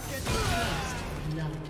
Blood.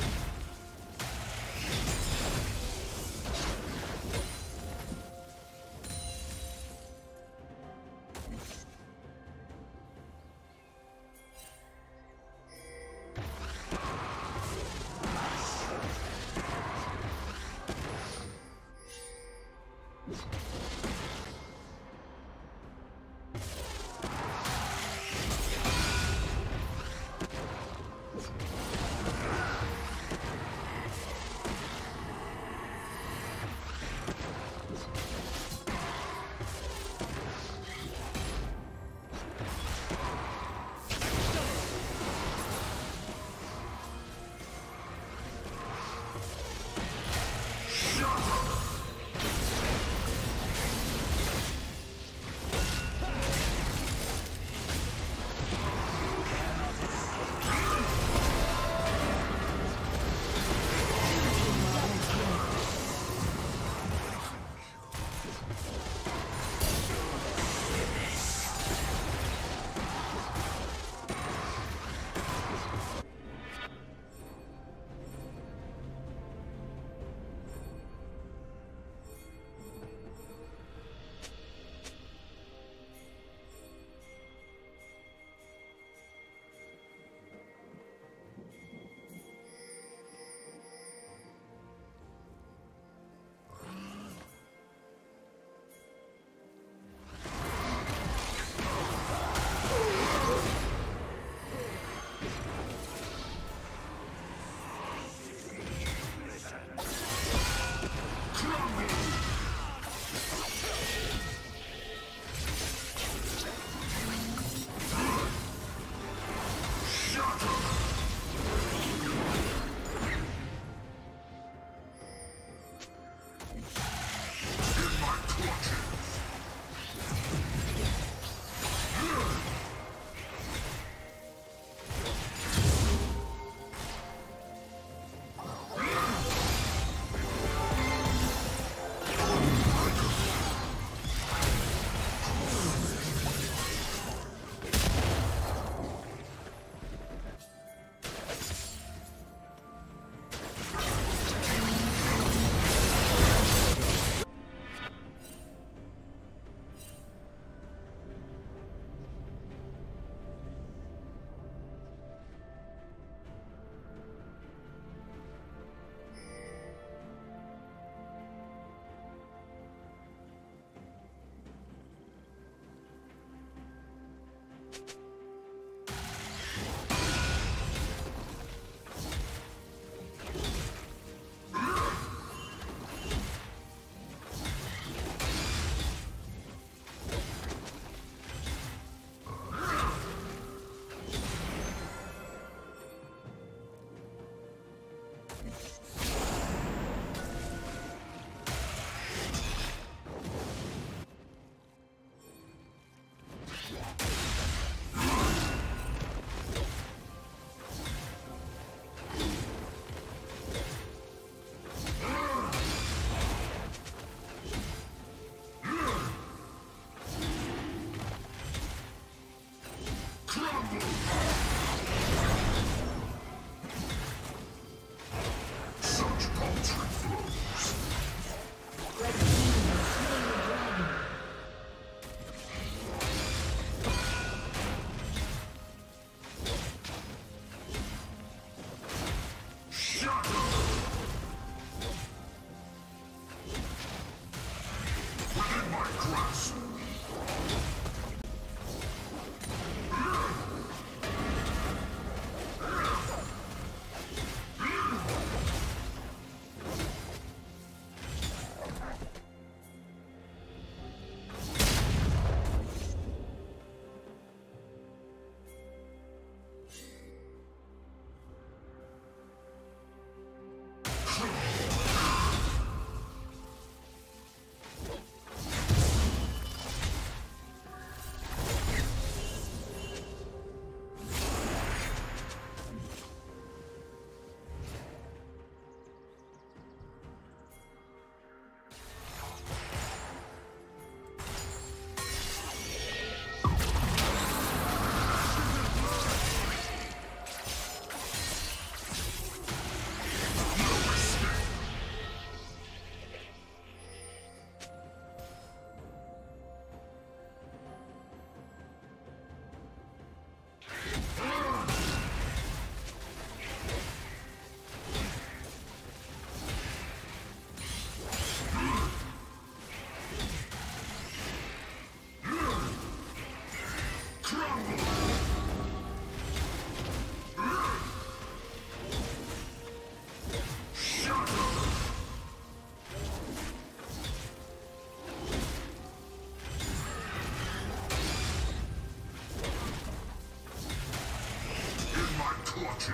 Lote.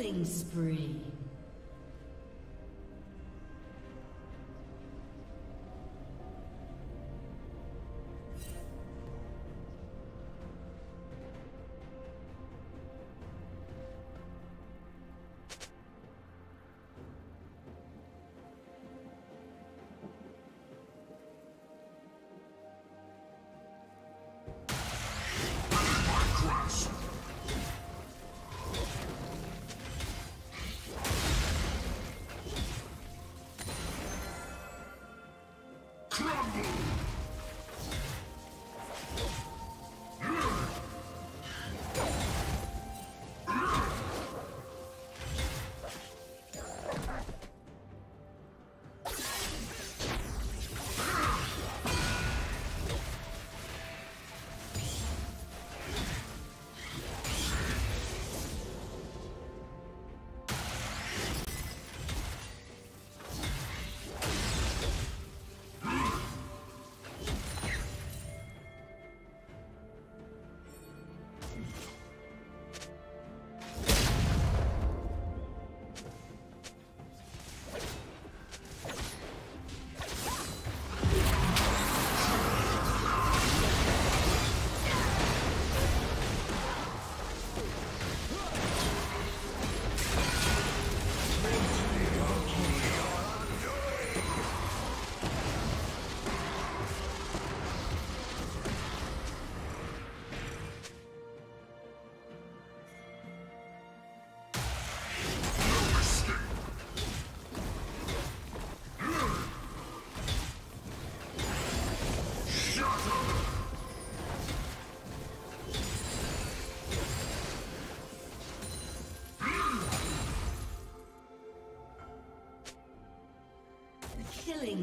Killing spree. Thank you.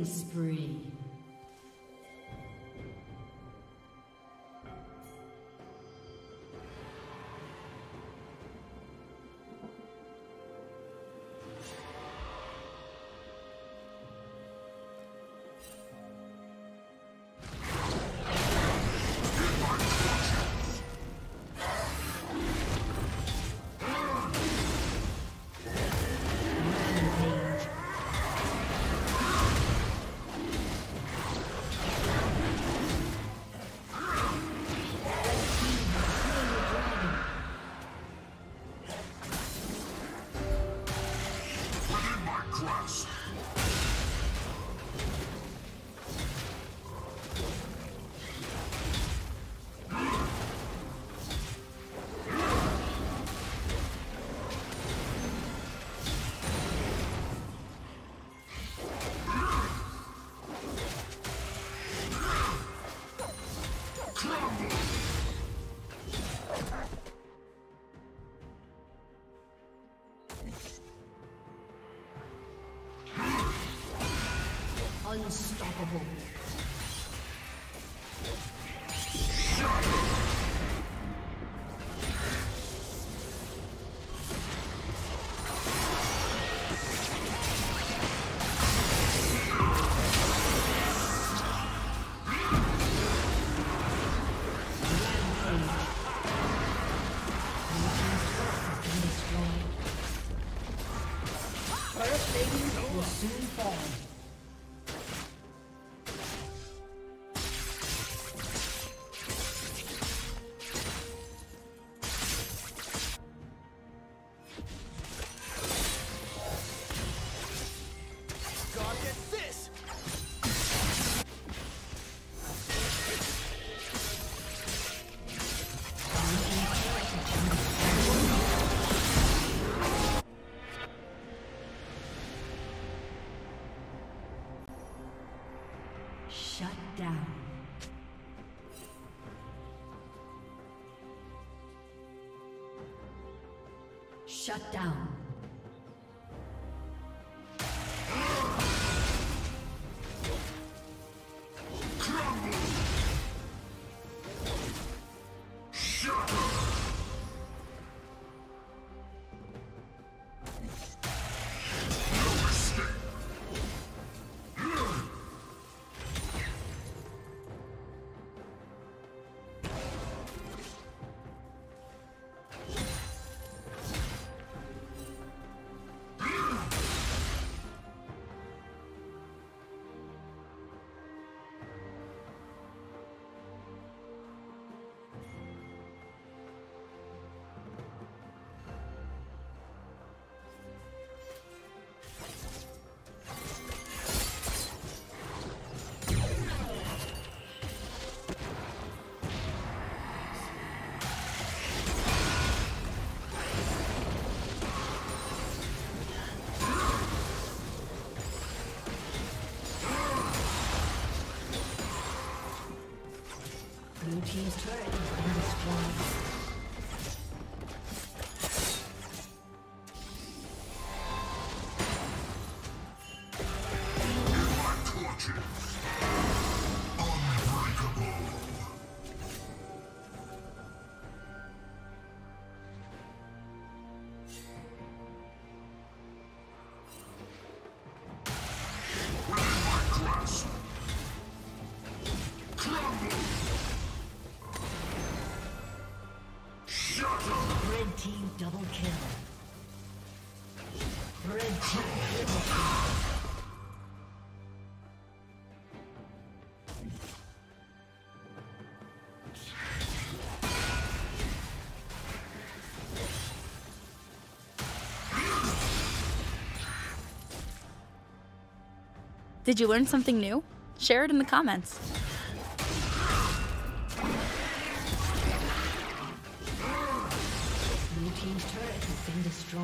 Spree. Shut down. Team's turret Did you learn something new? Share it in the comments. Team's turret has been destroyed.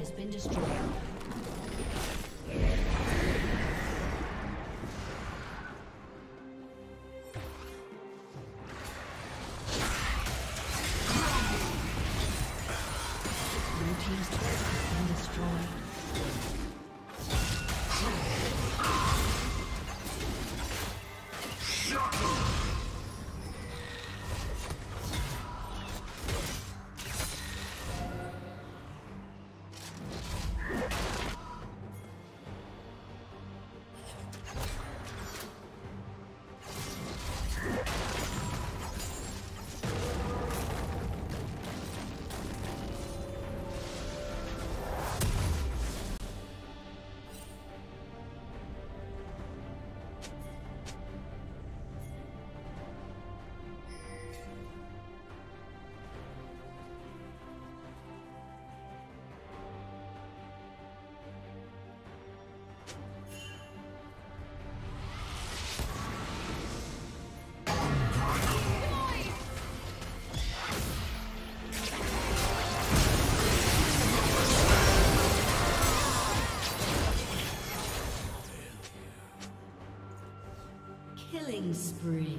Has been destroyed. Killing spree.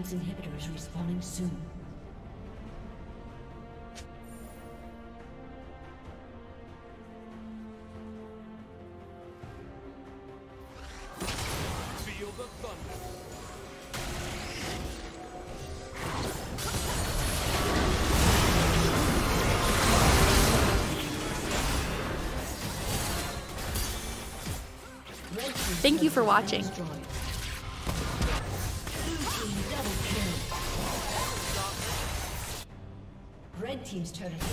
Blue inhibitor is respawning soon. Feel the thunder. Red Team's Thank you for watching. Turret.